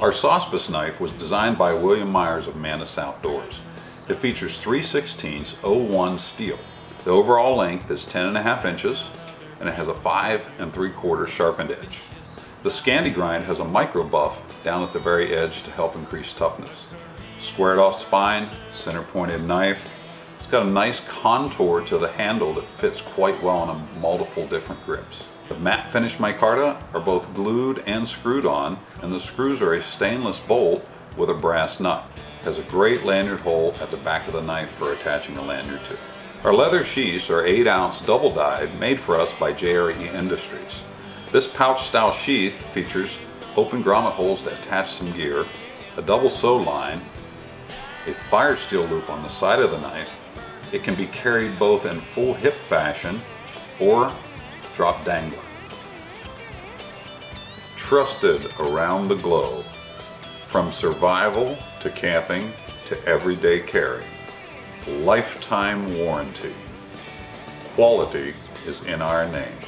Our Sospes knife was designed by William Myers of Mantis Outdoors. It features 3 16 O1 steel. The overall length is 10 and a half inches and it has a 5 and 3 quarter sharpened edge. The Scandi grind has a micro buff down at the very edge to help increase toughness. Squared off spine, center pointed knife. It's got a nice contour to the handle that fits quite well on multiple different grips. The matte finish micarta are both glued and screwed on and the screws are a stainless bolt with a brass nut. It has a great lanyard hole at the back of the knife for attaching a lanyard to. Our leather sheaths are 8 ounce double dyed made for us by JRE Industries. This pouch style sheath features open grommet holes to attach some gear, a double sew line, a fire steel loop on the side of the knife. It can be carried both in full hip fashion or drop dangler. Trusted around the globe, from survival to camping to everyday carry. Lifetime warranty. Quality is in our name.